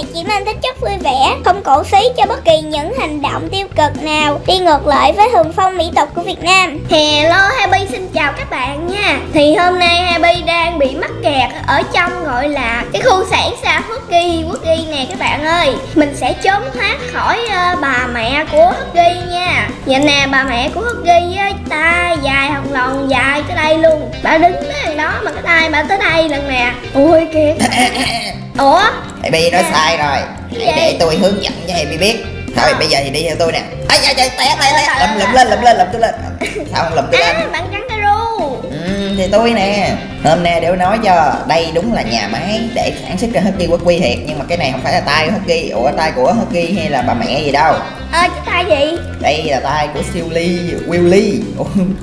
này chỉ mang tính chất vui vẻ, không cổ suý cho bất kỳ những hành động tiêu cực nào đi ngược lại với thường phong mỹ tục của Việt Nam. Hello Happy xin chào các bạn nha. Thì hôm nay Happy đang bị mắc kẹt ở trong gọi là cái khu sản xa Huggy Wuggy nè các bạn ơi. Mình sẽ trốn thoát khỏi uh, bà mẹ của Huggy nha. Giờ nè bà mẹ của Huggy á tay dài hoặc lòng dài tới đây luôn. Bà đứng ở đó mà cái tay bà tới đây lần nè. Ui kìa. Ủa? Happy nói À. sai rồi. Gì Để, tôi hướng dẫn cho Happy biết. Thôi À. bây giờ thì đi theo tôi nè. Ây da da té té té. Lụm lụm lên lụm lên lụm tôi lên. Sao không lụm tôi lên? À bạn trắng cái ru. Ừ, thì tôi nè. Hôm nay để tôi nói cho Đây đúng là nhà máy để sản xuất ra Husky Quốc Quy thiệt. Nhưng mà cái này không phải là tay của Husky Ủa tay của Husky hay là bà mẹ gì đâu? Ờ cái tay gì? Đây là tay của siêu ly Willy.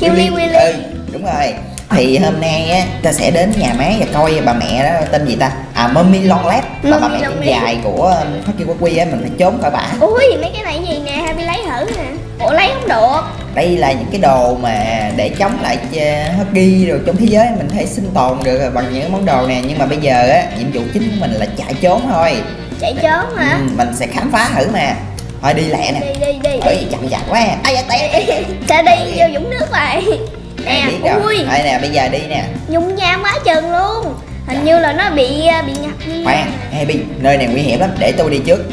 Siêu ly Willy. Ừ đúng rồi thì hôm nay á ta sẽ đến nhà máy và coi bà mẹ đó tên gì ta? À Mommy Longlet. Là bà mẹ Longlet. dài của um, Husky Quốc Quy á mình phải trốn khỏi bà. Ui mấy cái này gì nè? Happy lấy thử nè. Ủa lấy không được. Đây là những cái đồ mà để chống lại uh, Husky rồi trong thế giới mình thể sinh tồn được bằng những món đồ nè. Nhưng mà bây giờ á nhiệm vụ chính của mình là chạy trốn thôi. Chạy trốn hả? Ừ, mình sẽ khám phá thử mà. Thôi đi lẹ nè. Đi đi đi. Ơi chậm chạp quá. Ai da té Sao đi vô dũng nước vậy Nè ui. Đây nè bây giờ đi nè. Nhung nham quá chừng luôn. Hình như là nó bị à, bị ngập khoan Happy nơi này nguy hiểm lắm. Để tôi đi trước.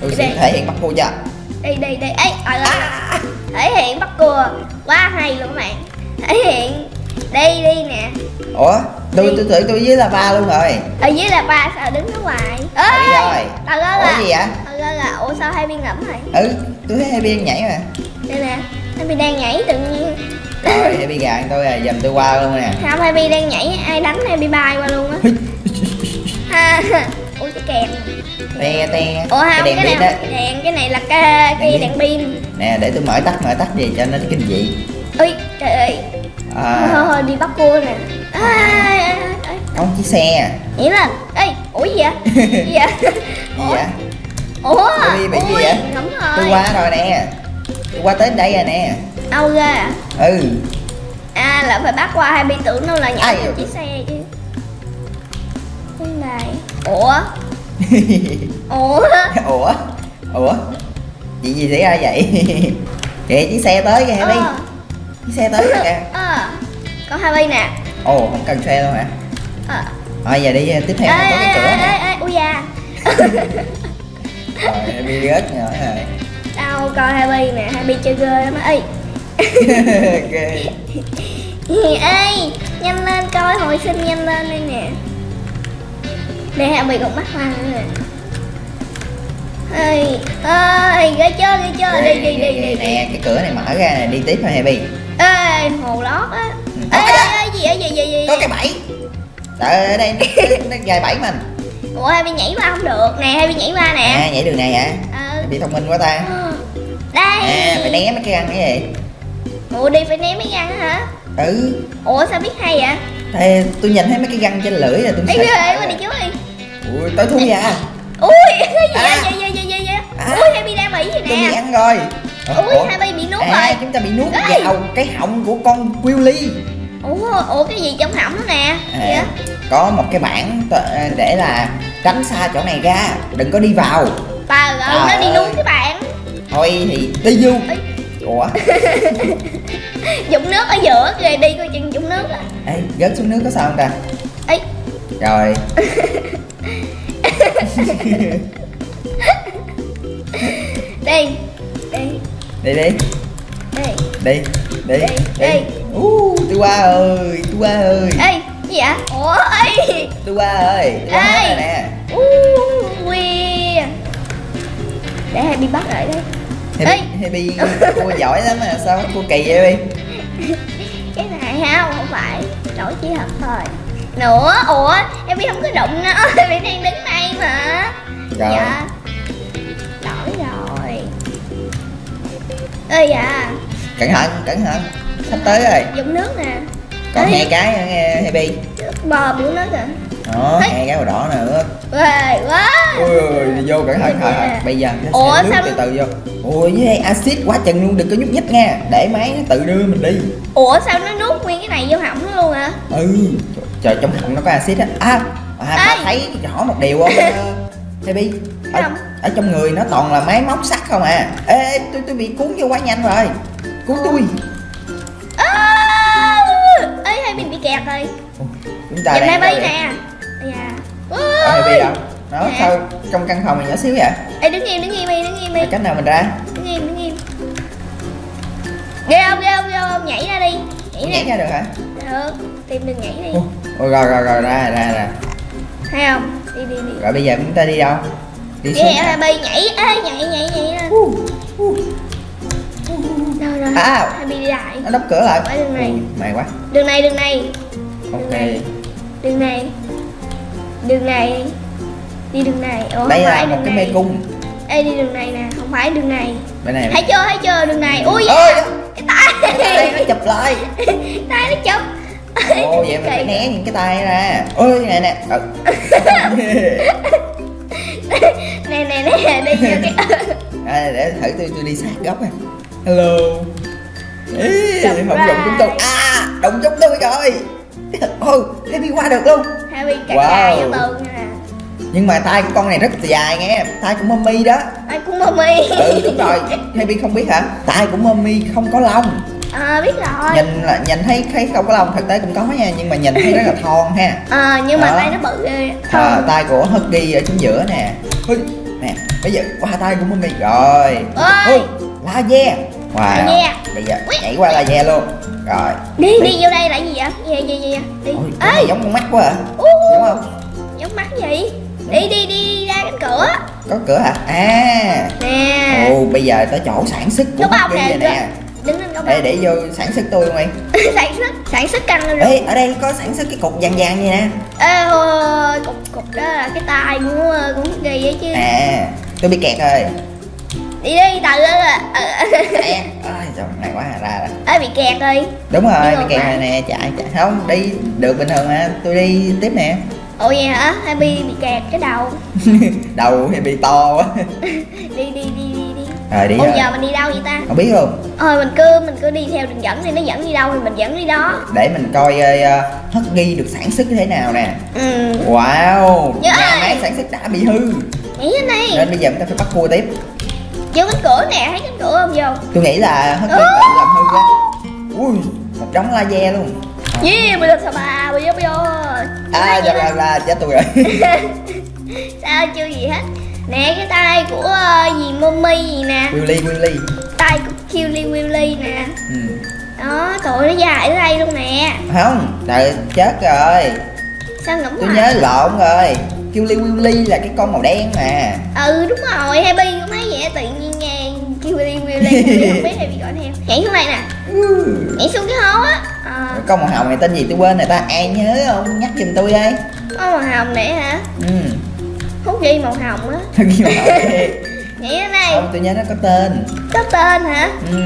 Tôi sẽ thể hiện bắt cô cho. Đi đi đi trời ơi à, Thể hiện bắt cua Quá hay luôn các bạn. Thể hiện. Đi đi nè. Ủa tôi tôi tưởng tôi với là ba luôn rồi. Ở dưới là ba sao đứng ở ngoài? À, Ê rồi. Tao ơi ủa là gì vậy? Tao ơi là Ủa sao hai bên ngẫm rồi ừ tôi thấy Happy đang nhảy mà. Đây nè. Happy đang nhảy tự nhiên rồi Happy gạn tôi à dầm tôi qua luôn nè. Không Happy đang nhảy ai đánh Happy bay qua luôn á. Ha Ủa cái kèm. Te te. Ủa không cái đèn cái này đèn cái này là cái, cái Đèn đèn pin. Nè để tôi mở tắt mở tắt gì cho nó kinh dị. Ui trời ơi. À, Thôi thôi đi bắt cua nè. À, à, à, à. có một chiếc xe Nhảy lên. Ê ủa gì vậy? Gì vậy? Gì Ủa? Vậy Ủa Ui, bị gì ui, vậy? Ngẫm rồi. tôi qua rồi nè. tôi qua tới đây rồi nè. Đâu ghê à? Ừ. À là phải bắt qua hai bên tưởng đâu là nhảy vậy? chiếc xe chứ. Cái này. Ủa? Ủa? Ủa? Ủa? Chuyện gì xảy ra vậy? Kìa chiếc xe tới kìa Happy. Ờ. chiếc xe tới rồi kìa. Ờ. Có hai bên nè. Ồ không cần xe đâu hả? Ờ. Thôi giờ đi tiếp theo ê, là có cái ê, cửa ê, nè. ê, ê, ui da. Rồi Happy rớt rồi Đâu coi Happy nè Happy chơi ghê lắm á. Ê. Ok. Ê Nhanh lên coi hồi sinh nhanh lên đây nè. Đây Happy còn mắt hoa nữa nè. Ê Ê ghê chưa ghê chưa Đi đi đi đi nè cái cửa này mở ra nè đi tiếp thôi Happy Ê hồ lót á. Có Ê ê, gì vậy gì gì gì? Có cái bẫy. Ơi, ở đây nó, gài bẫy mình. Ủa Happy nhảy qua không được. Nè Happy nhảy qua nè. À nhảy đường này hả? Ừ. Bị thông minh quá ta Đây. À phải né mấy cái răng cái gì? Ủa đi phải ném mấy răng hả? Ừ. Ủa sao biết hay vậy? Thế tôi nhìn thấy mấy cái răng trên lưỡi là tôi Ê sợ. sợ quá đi chú đi ui tối thui à? Ui cái gì vậy? À. gì gì gì gì gì À. Ui Happy đang bị gì tôi bị nè ăn rồi. Ui Happy bị nuốt à rồi. chúng ta bị nuốt Ê. vào cái họng của con Willy. Ủa ủa cái gì trong họng đó nè? À, á? có một cái bảng để là tránh xa chỗ này ra. Đừng có đi vào. Bà rồi nó Trời đi ơi. nuốt cái bạn thôi thì đi vô Ê. ủa? Dũng nước ở giữa kìa đi coi chừng dũng nước á Ê, rớt xuống nước có sao không ta? Ê. Rồi. Đi. Đi. Đi đi. Đi. Đi đi Đi, đi. Uh, tôi qua ơi tôi qua ơi. Ê gì vậy? Ủa ê. Tôi qua ơi tôi qua nè. Uh, Để Happy bắt lại đây Happy, Happy cô giỏi lắm mà sao cô kỳ vậy Happy Cái này không không phải Đổi chỉ thật thôi. Nữa Ủa Happy không có đụng nó Happy đang đứng đây mà. Rồi. Dạ. Đổi rồi. Ê dạ. Cẩn thận cẩn thận. Sắp tới rồi. Dùng nước nè. Còn hai cái nữa nghe Happy. Bò bữa nước à đó hai cái màu đỏ nữa Ghê quá. Ui đi vô cẩn thận thôi bây giờ nó Ủa, sẽ sao từ từ vô. Ui với đây axit quá chừng luôn đừng có nhúc nhích nha. Để máy nó tự đưa mình đi. Ủa sao nó nuốt nguyên cái này vô họng nó luôn hả? Ừ. Trời trong họng nó có axit á. À, à bà Ê. thấy rõ một điều không? Happy ở, Không. ở trong người nó toàn là máy móc sắt không à. Ê, tôi tôi bị cuốn vô quá nhanh rồi. Cuốn tôi. À, ê hai mình bị kẹt rồi. Chúng ta đang nè. Dạ Ở Happy đâu nó Nè. sao trong căn phòng này nhỏ xíu vậy? Ê đứng im đứng im đi đứng im đi cách nào mình ra? Đứng im đứng im. Ghê không ghê không ghê không? Nhảy ra đi. Nhảy nhảy ra. ra được hả? Được tìm đừng nhảy đi. Ôi, rồi rồi rồi ra ra ra. Thấy không? Đi đi đi. Rồi bây giờ chúng ta đi đâu? Đi xuống. Hả? bi nhảy ê nhảy nhảy nhảy ra. Đâu rồi À. hai bi đi lại. nó đóng cửa lại đường này. Ui, mày quá. Đường này đường này. Ok. Này. đường này đường này. Đi đường này. Ủa, đây là một đường cái này. mê cung. Ê đi đường này nè không phải đường này. Bên này thấy chưa thấy chưa đường này. Ui ôi cái tay. Đây nó chụp lại. Tay nó chụp. Ồ vậy mình phải né những cái tay ra. Ôi nè nè. Ờ. nè nè nè đi vô cái à, để thử tôi tôi đi sát góc này hello. Ê, không đụng chúng tôi. À đụng chúng tôi rồi thế đi qua được luôn. Harry cà Wow. vô tường nè nhưng mà tay của con này rất dài nghe tay của mommy đó. Ai cũng mommy ừ đúng rồi. Happy không biết hả? Tay của mommy không có lông à biết rồi. Nhìn là nhìn thấy thấy không có lông thực tế cũng có nha nhưng mà nhìn thấy rất là thon ha. À, nhưng mà Đó. tay nó bự ghê à, tay của Huggy ở chính giữa nè. Ui, nè bây giờ qua tay của mommy rồi. Ôi. Ui, laser wow. Laser. bây giờ nhảy qua laser luôn. Rồi. Đi đi vô đây là gì vậy? Gì gì gì đi. Ôi, ê. giống con mắt quá à. U, đúng không? Giống mắt gì? Đi đi đi ra cánh cửa. Có cửa hả? À. Nè. Ồ bây giờ tới chỗ sản xuất của Huggy nè, nè đứng lên để để vô sản xuất tôi em sản xuất sản xuất căng lên Ê, ở đây có sản xuất cái cục vàng vàng vậy nè? Ê ôi, cục cục đó là cái tay của của kỳ vậy chứ. À, tôi bị kẹt rồi. Đi đi là ờ, À, ôi, trời, này quá à, ra rồi. Ê bị kẹt rồi Đúng rồi, Đi bị kẹt rồi nè, chạy, chạy. Không, đi được bình thường mà, tôi đi tiếp nè. Ủa vậy hả? Bi bị kẹt cái đầu? Đầu thì bị to quá. Đi đi đi đi đi. Rồi đi rồi. giờ mình đi đâu vậy ta? Không biết luôn. Thôi mình cứ mình cứ đi theo đường dẫn thì nó dẫn đi đâu thì mình dẫn đi đó. Để mình coi uh, Husky được sản xuất như thế nào nè. Ừ. Wow, nhà máy sản xuất đã bị hư. Nhảy lên đây Nên bây giờ chúng ta phải bắt cua tiếp vô cánh cửa nè thấy cánh cửa không vô? Tôi nghĩ là Husky Ừ. tự làm hư á Ui, một đống laser luôn. Yeah bây giờ sao bà? Bây giờ bây giờ. À, ra ra ra, chết tôi rồi. Sao chưa gì hết. Nè cái tay của ờ, gì mommy gì nè. Willy, Willy. Tay của Killy Willy nè. Ừ. đó tụi nó dài ở đây luôn nè. Không, trời chết rồi. Sao ngẫm tôi nhớ lộn rồi. Li Willy là cái con màu đen mà. Ừ đúng rồi Happy cũng thấy vậy nghe Killy Willy không biết Happy gọi theo nhảy xuống đây nè. Nhảy xuống cái hố á. À, con màu hồng này tên gì tôi quên rồi ta? Ai nhớ không nhắc giùm tôi đây? Có màu hồng để hả? Ừ. Hút ghi màu hồng á. Cái màu hồng nhảy ở đây. Không tôi nhớ nó có tên. Có tên hả? Ừ.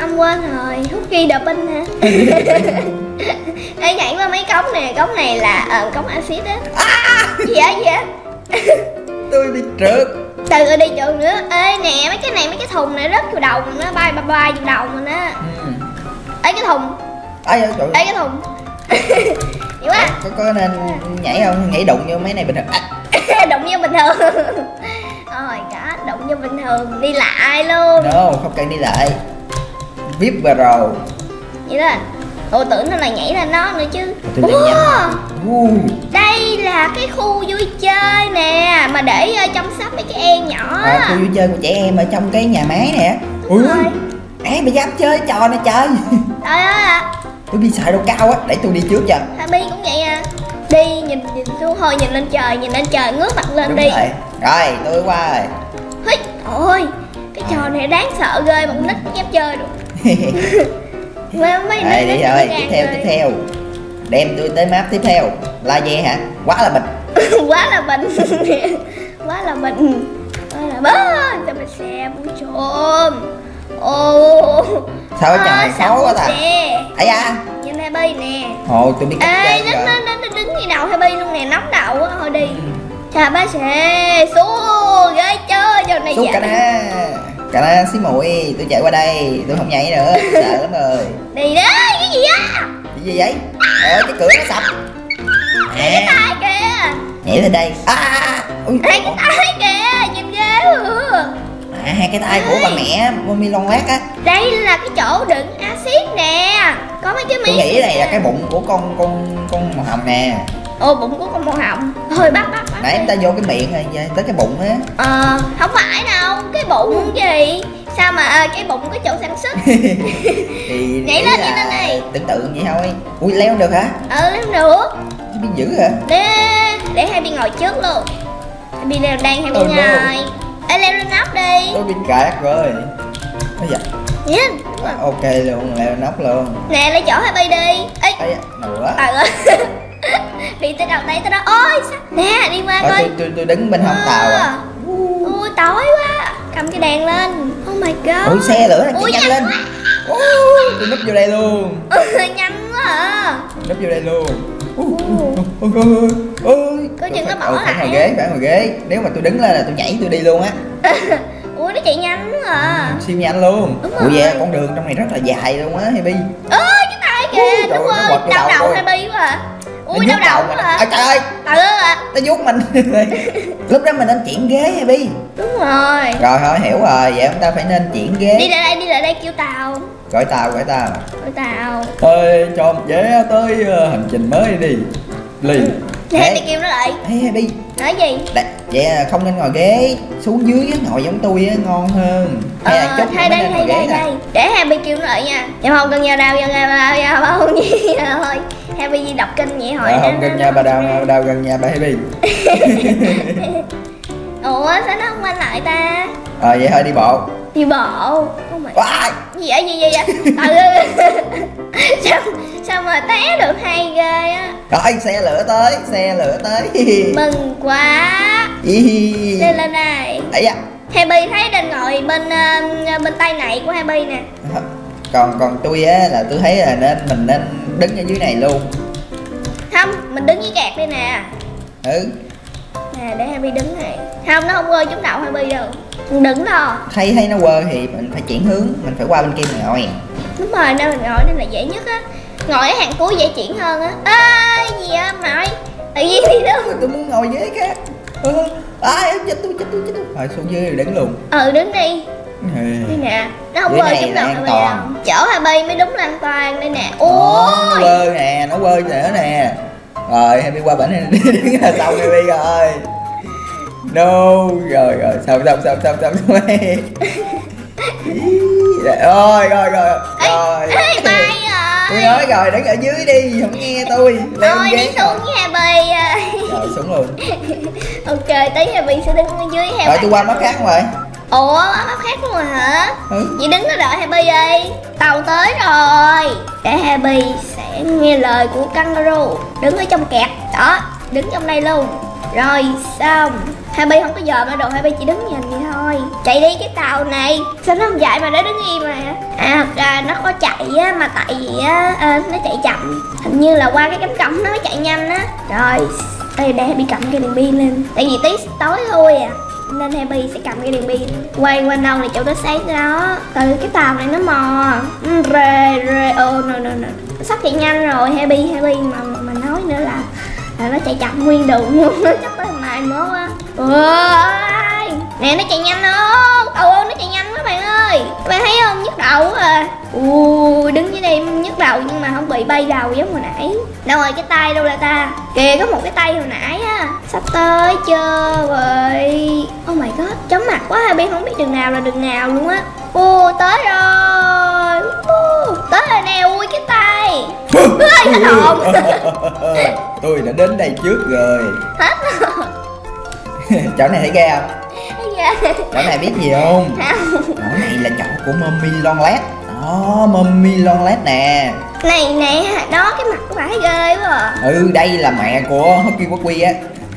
Không quên rồi. Hút ghi đập binh hả? Ê nhảy qua mấy cống nè. Cống này là ờ, cống axit á. Gì vậy gì vậy tôi đi trượt từ đi chỗ nữa. Ê nè mấy cái này mấy cái thùng này rớt vào đầu mình nó bay bay bay vào đầu mình á. Ừ. Ê cái thùng. Ê cái thùng. Vậy quá. Có, có nên nhảy không? Nhảy đụng vô mấy này bình thường. À, đụng như bình thường. Rồi cả đụng như bình thường đi lại luôn. No không cần đi lại. Vip vào rồi vậy đó Ủa tưởng nó là nhảy lên nó nữa chứ. Wow, đây là cái khu vui chơi nè mà để ờ, chăm sóc mấy cái em nhỏ à, khu vui chơi của trẻ em ở trong cái nhà máy nè. Ui rồi. ai mà dám chơi trò này chơi trời ơi tôi đi xài độ cao á để tôi đi trước cho Happy cũng vậy à. Đi nhìn nhìn xuống thôi nhìn lên trời nhìn lên trời ngước mặt lên đúng đi. rồi. Rồi tôi qua rồi. Hí, ôi cái trò này đáng sợ ghê mà con nít dám chơi được Đây đi rồi tiếp theo tiếp theo. Đem tôi tới map tiếp theo. Laser hả? Quá là bịch. Quá là bệnh quá là bệnh quá là bệnh cho mình xe vui trộm. Ô sao cái sao khó quá ta? ấy da. Nhìn Happy nè. Ồ tôi biết cách ê đứng đứng đứng đứng như đầu Happy luôn nè nóng đầu quá thôi đi. Chà ba xe xuống ghê chơi giờ này dạ. cả na cả na xí muội tôi chạy qua đây tôi không nhảy nữa sợ lắm rồi. Đi đấy cái gì á? Cái gì vậy? Ôi cái cửa nó sập. Cái à, tay kìa. Nhảy lên đây. À, à, à. Ui, Hai cái tay kìa Nhìn ghê ừ. à, hai cái tay của bà mẹ mommy lon lát á. Đây là cái chỗ đựng axit nè. Có mấy cái tôi miếng nghĩ này là cái bụng của con con con màu hồng nè Ồ bụng của con màu hồng Thôi bắt bắt nãy em ta vô cái miệng rồi giờ tới cái bụng á. Ờ không phải đâu Cái bụng gì? Sao mà ờ, cái bụng có chỗ sản xuất? Thì nghĩ lên, nhảy lên này. tưởng tượng vậy thôi. Ui leo được hả? Ừ làm được. Biết dữ hả? Để để hai bị ngồi trước luôn. Hai bị leo đang hai bị no. ngồi. Ê leo lên nóc đi. Tôi bị cạc rồi. Bây giờ Nhìn. Ok luôn leo nóc luôn. Nè lấy chỗ hai bị đi. Ê. Ấy nữa ơi Đi tới đầu tay tới đó. Ôi sao? Nè đi qua coi. tôi, tôi, tôi đứng bên hông tàu à. Ui tối quá. Cầm cái đèn lên. Oh my god. Ui xe lửa Ui chạy nhanh lên. Ui, tôi núp vô đây luôn. Ừ, Nhanh quá à. Núp vô đây luôn. Ôi ôi ôi Coi chừng nó bỏ phải lại. ngồi ghế phải ngồi ghế. Nếu mà tôi đứng lên là tôi nhảy tôi đi luôn á. Ui nó chạy nhanh quá à. Siêu nhanh luôn. Rồi. vậy con đường trong này rất là dài luôn á Happy. Ôi cái tay Ui, kìa Đúng ơi, rồi. Đau đầu bi quá à Ui Nó đau đầu quá à trời ơi Trời ơi à nó vuốt mình lúc đó mình nên chuyển ghế Happy Đúng rồi rồi thôi hiểu rồi vậy chúng ta phải nên chuyển Đi ghế lại đây đi lại đây kêu tàu gọi tàu gọi tàu Kêu tàu ơi cho một vé tới ờ, hành trình mới đi liền Thế Ê. đi kêu nó lại Ê Happy Nói gì Đấy, vậy không nên ngồi ghế xuống dưới ngồi giống tôi á ngon hơn hay là Ờ, chút thay nữa đây ngồi đây ghế đây để Happy kêu nó lại nha em không cần nhà đào giờ ngày nào giờ bao nhiêu thôi Happy đi đọc kinh vậy hồi nó- không gần nhà bà đào đào gần nhà bà Happy ủa sao nó không quay lại ta? Ờ vậy thôi đi bộ. Đi bộ? Oh my Wow. gì vậy gì vậy? Vậy ừ. sao sao mà té được hay ghê á? Rồi xe lửa tới xe lửa tới. Mừng quá. Lên lên này ấy da. Happy thấy nên ngồi bên ờ, bên tay này của Happy nè còn còn tôi á là tôi thấy là nên mình nên đứng ở dưới này luôn. Không mình đứng với kẹt đây nè. Ừ. Nè để Happy đứng này. Không nó không rơi trúng đầu Happy đâu. Đừng lo thấy thấy nó quơ thì mình phải chuyển hướng mình phải qua bên kia mình ngồi. Đúng rồi nơi mình ngồi đây là dễ nhất á. Ngồi ở hàng cuối dễ chuyển hơn á. Ê gì á nội tự nhiên đi đâu? Tôi muốn ngồi ghế khác. Ừ. à em chết tôi chết tôi chết tôi. Rồi xuống dưới đứng luôn. Ừ đứng đi Ừ. nè. Nó không đầu an Happy toàn. đâu chỗ Happy mới đúng là an toàn đây nè. Ồ, nó ôi quơ nè nó quơ nữa nè. Rồi Happy qua bển này. Đứng là xong Happy rồi. No rồi rồi. Xong xong xong xong xong xong. Rồi rồi rồi rồi. Ê bay tôi nói rồi đứng ở dưới đi không nghe tôi. Leo thôi đi xuống với Happy à. rồi xuống luôn. Ok tí Happy sẽ đứng ở dưới theo rồi tôi qua mắt khác rồi ủa mắt khác luôn rồi hả? Ừ. Vậy đứng đó đợi Happy đi. Tàu tới rồi. Để Happy sẽ nghe lời của kangaroo. Đứng ở trong kẹt Đó Đứng trong đây luôn. Rồi xong. Happy không có dòm ở đồ Happy chỉ đứng nhìn vậy thôi. Chạy đi cái tàu này. Sao nó không chạy mà nó đứng im mà À thật ra nó có chạy á Mà tại vì á ờ, Nó chạy chậm. Hình như là qua cái cánh cổng nó mới chạy nhanh á. Rồi Đây để Happy cầm cái đèn pin lên. Tại vì tí tối thôi à nên Happy sẽ cầm cái đèn pin. Quay quanh đâu này chỗ nó sáng đó. Từ cái tàu này nó mò. Rê rê. Ô nè nè nè sắp chạy nhanh rồi Happy Happy mà mà, nói nữa là là nó chạy chậm nguyên đường luôn. Chắc tới mai mốt á ôi! Nè nó chạy nhanh không? Ồ nó chạy nhanh quá bạn ơi. Các bạn thấy không? Nhức đầu quá à. Ui đứng dưới đây nhức đầu nhưng mà không bị bay đầu giống hồi nãy. Đâu rồi cái tay đâu là ta? Kìa có một cái tay hồi nãy á. Sắp tới chưa rồi. Oh my god chóng mặt quá Happy không biết đường nào là đường nào luôn á. Ô tới rồi. Ô, tới rồi nè. Ui cái tay. Ơi hồn. Tôi đã đến đây trước rồi. Hết chỗ này thấy ghê không. chỗ này biết gì không? Chỗ này là chỗ của mommy lon lét đó mommy lon lét nè. Này nè đó cái mặt của bà thấy ghê quá à. ừ đây là mẹ của Husky Wacky á.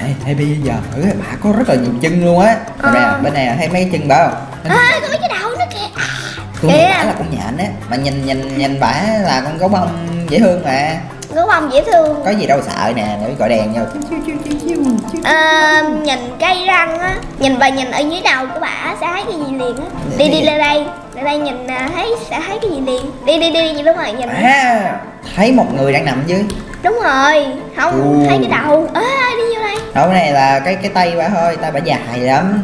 Ê, hey, bây giờ thử bà có rất là nhiều chân luôn á. Ờ. nè bên này thấy mấy cái chân bà không? À có mấy cái đầu nó kìa. Nhìn bả là con nhện á. Mà nhìn nhìn nhìn bả là con gấu bông dễ thương mà gấu bông dễ thương. Có gì đâu sợ nè để gọi đèn vô. À, nhìn cây răng á nhìn bà nhìn ở dưới đầu của bà sẽ thấy cái gì liền á? Đi đi lên đây. Lên đây nhìn à, thấy sẽ thấy cái gì liền? Đi đi đi đúng rồi nhìn. À thấy một người đang nằm dưới. Đúng rồi. Không Ừ. thấy cái đầu. Ai đi vô đây. Không cái này là cái cái tay bà thôi tay bà dài lắm.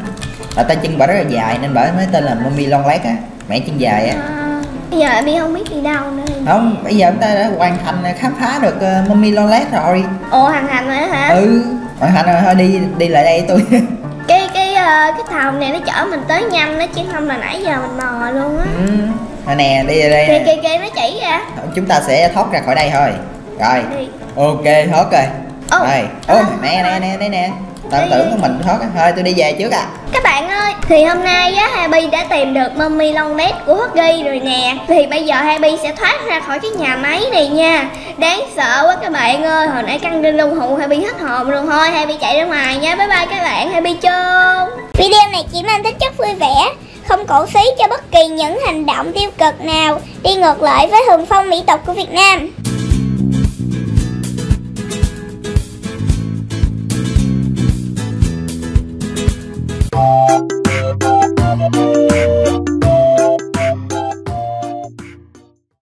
Là tay chân bà rất là dài nên bà mới tên là mummy long leg á mẹ chân dài á. À, bây giờ em không biết đi đâu nữa không bây giờ chúng ta đã hoàn thành khám phá được uh, mummy long leg rồi. Ồ hàng hành rồi hả? Ừ hoàn thành rồi thôi đi đi lại đây tôi. Cái cái ờ, cái thòng này nó chở mình tới nhanh đó chứ không là nãy giờ mình mò luôn á. Ừ. Nè nè đi ra đây. Kìa nè. kìa kìa nó chỉ ra chúng ta sẽ thoát ra khỏi đây thôi. Rồi đi. ok thoát rồi. Ô, rồi ờ, ô nè nè nè đây nè tao tưởng của mình thoát á. thôi tôi đi về trước à Các bạn ơi, thì hôm nay á Happy đã tìm được mummy long led của Huggy rồi nè. Thì bây giờ Happy sẽ thoát ra khỏi cái nhà máy này nha. Đáng sợ quá các bạn ơi. Hồi nãy căng trên lông hụ Happy hết hồn rồi. Thôi Happy chạy ra ngoài nha. Bye bye các bạn. Happy chôn. Video này chỉ mang tính chất vui vẻ Không cổ xí cho bất kỳ những hành động tiêu cực nào. Đi ngược lại với hưởng phong mỹ tục của Việt Nam